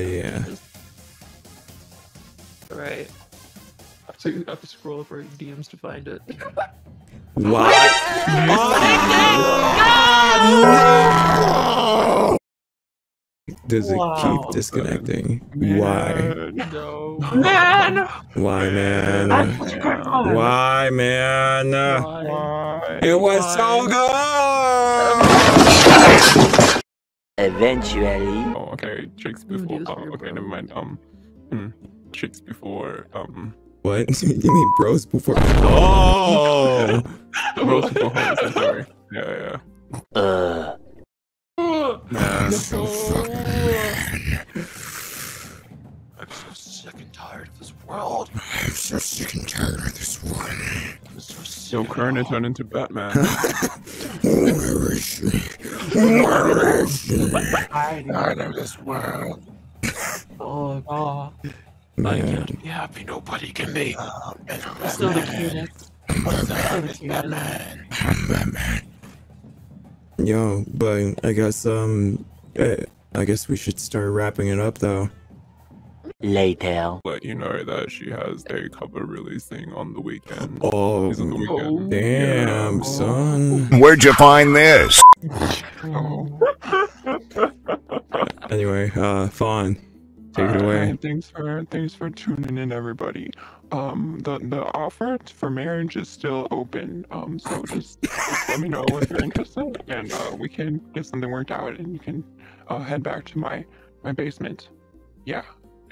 Oh, yeah. Alright. So you have to scroll up our DMs to find it. Why? Does it Wow. keep disconnecting? Why? no. Man! Why, man? That's Why, man? Why? It was so good. Eventually. Oh, okay. Chicks I'm gonna do before. Oh, okay, never mind. Um, hmm. chicks before. Um, What? you mean bros before? Oh. girls before hoes. I'm sorry. Yeah, yeah. Uh. Man. so I'm so sick and tired of this world. I'm so sick and tired of this one. I'm so sick Yo, of it turned into Batman. Where is she? Where is she? Tired of this world. Oh god. I can't be happy. Nobody can be. Still the cutest. Still the. Batman. Batman. Yo, but I guess um, I guess we should start wrapping it up though. Later. Let you know that she has a cover releasing on the weekend. Oh, the weekend. damn, Yeah. son. Where'd you find this? Anyway, uh, Fawn, take it away. Alright, Thanks for thanks for tuning in, everybody. Um, the the offer for marriage is still open. Um, so just, just let me know if you're interested, and uh, we can get something worked out, and you can uh, head back to my my basement. Yeah,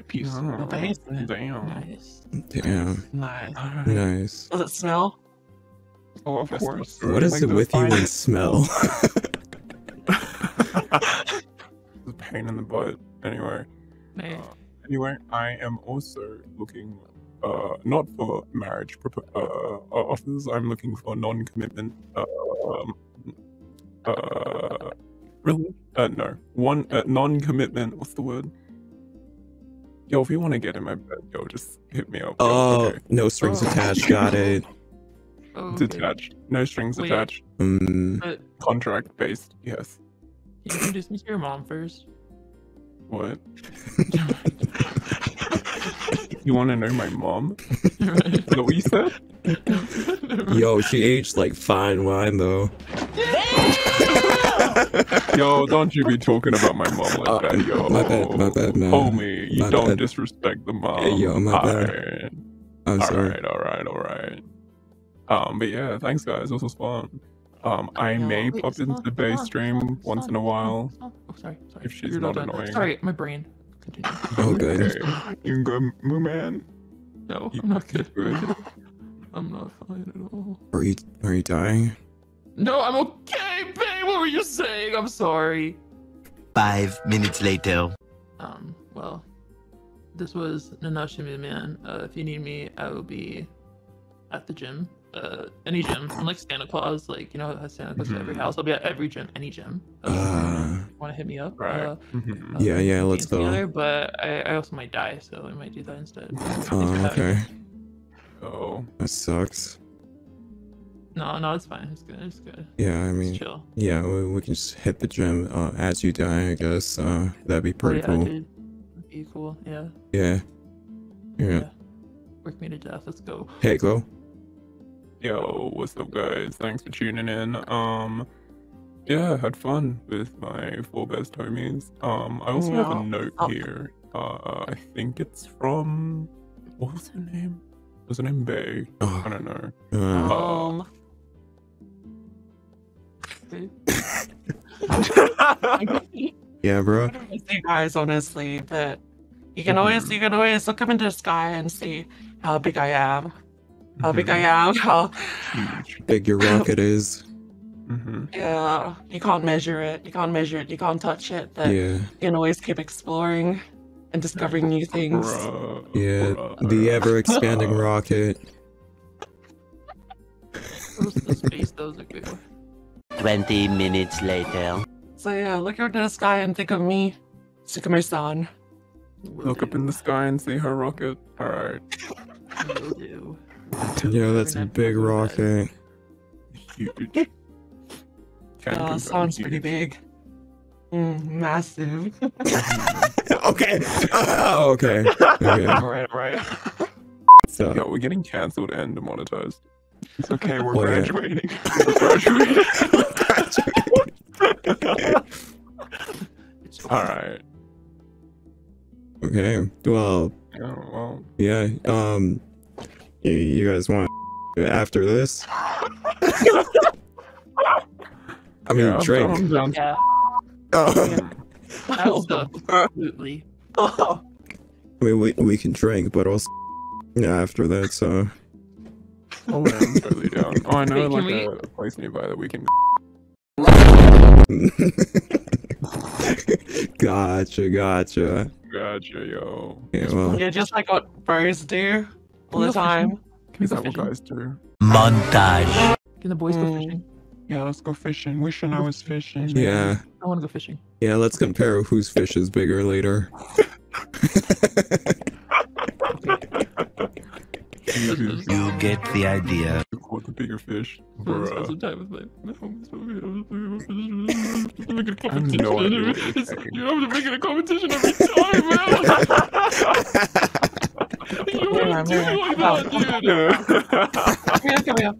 peace. The basement. Damn. Nice. Damn, Nice. Alright. nice. Does it smell? Oh, of course. What is Like it the with you and smell? the pain in the butt. Anyway. Nice. Uh, anyway, I am also looking, uh, not for marriage propo- uh, offers. I'm looking for non-commitment. Uh, um, uh, really? Uh, no. One uh, non-commitment. What's the word? Yo, if you want to get in my bed, yo, just hit me up. yo, Oh, okay. no strings Oh. attached. Got it. Oh, okay. Detached. No strings Wait. attached. Mm, But Contract based. Yes. can you introduce me to your mom first? What? you want to know my mom? Right. Is that what you said? yo, she aged like fine wine though. Yo, don't you be talking about my mom like Uh, that, yo. my bad, my bad, man. Homie, you My don't bad. disrespect the mom. Hey, yo, my bad. Alright. I'm sorry. Alright, alright, alright. Um, but yeah, thanks guys, this was fun. Um, I No, may wait, pop into the stop, base stream stop, once stop, in a while. stop. Oh, sorry, sorry. If she's You're not done. annoying. Sorry, my brain. Continue. Oh, good. Okay. You good, Mumei? No, You- I'm not good. good? I'm not fine at all. Are you are you dying? No, I'm okay, babe. What were you saying? I'm sorry. Five minutes later. Um, well, this was Nanashi Mumei. Uh, if you need me, I will be at the gym. Uh, any gym. I'm like Santa Claus. Like you know how Santa Claus at every Mhm. house. I'll be at every gym, any gym. Uh, Uh, want to hit me up? Right. Uh, Mhm. uh, Yeah, yeah, let's go. Together, but I, I also might die, so I might do that instead. Oh, okay. Oh, That sucks. No, no, it's fine. It's good. It's good. Yeah, I It's mean, chill. yeah, we, we can just hit the gym uh, as you die. I guess uh, that'd be Oh, pretty yeah, cool. dude. That'd be cool. Yeah. Yeah. Yeah. Work me to death. Let's go. Hey, go. Yo, what's up, guys? Thanks for tuning in. Um, yeah, I had fun with my four best homies. Um, I also have a note Oh. here. Uh, I think it's from what was her name? Was her name Bae? I Oh, don't know. uh, Um. yeah, bro. you guys honestly, but you can always you can always look up into the sky and see how big I am. How big I am. How Big your rocket is. Mm-hmm. yeah. You can't measure it. You can't measure it. You can't touch it. But Yeah. you can always keep exploring and discovering new things. Bruh, Yeah. bruh. The ever expanding rocket. Those, the space, those are good. 20 minutes later. So yeah, look up into the sky and think of me. Think of my son. Look up in the sky and see her rocket. All right. Will do. Yeah, that's a big rocket. Huge. Can Uh, sounds pretty huge. big. Mm, massive. okay. Oh, okay. Okay. all right, all right. So, Yeah, we're getting cancelled and demonetized. It's okay, we're Oh, yeah. graduating. we're graduating. It's Alright. okay. Well, Oh, well. yeah. Um, you, you guys want after this? I mean, yeah, I'm drink. down- I'm down. Yeah. Oh. Absolutely. Oh, I mean, we, we can drink, but also yeah, after that, so. Oh, man, I'm totally down. Oh, I know Wait, like we- a, a place nearby that we can. gotcha, gotcha. Gotcha, yo. Yeah, well, yeah, just like what bros do all the time. Can Is that what guys do? Montage. Can the boys go Mm. fishing? Yeah, let's go fishing. Wishing I was fishing. yeah. I want to go fishing. Yeah, let's compare whose fish is bigger later. You get the idea. Who caught the bigger fish? Spend Bruh. some time with my. I have no idea what you're saying. You have to make it a competition every time, man. you Yeah, have to do it like that, dude. Come here, come here.